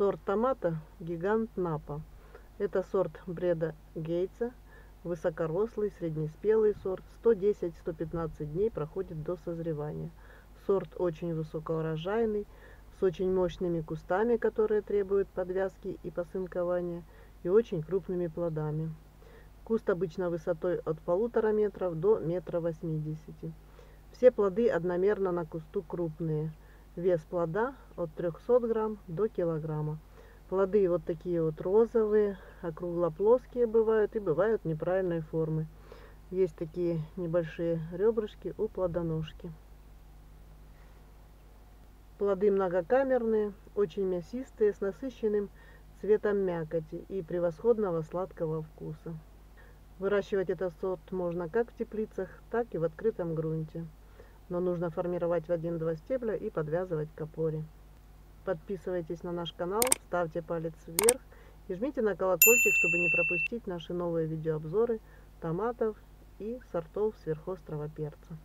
Сорт томата гигант Напа. Это сорт бреда Гейтса, высокорослый, среднеспелый сорт. 110-115 дней проходит до созревания. Сорт очень высокоурожайный, с очень мощными кустами, которые требуют подвязки и посынкования, и очень крупными плодами. Куст обычно высотой от полутора метров до метра восьмидесяти. Все плоды одномерно на кусту крупные. Вес плода от 300 грамм до килограмма. Плоды вот такие вот розовые, округлоплоские бывают и бывают неправильной формы. Есть такие небольшие ребрышки у плодоножки. Плоды многокамерные, очень мясистые, с насыщенным цветом мякоти и превосходного сладкого вкуса. Выращивать этот сорт можно как в теплицах, так и в открытом грунте но нужно формировать в один-два стебля и подвязывать к опоре. Подписывайтесь на наш канал, ставьте палец вверх и жмите на колокольчик, чтобы не пропустить наши новые видеообзоры томатов и сортов сверхострого перца.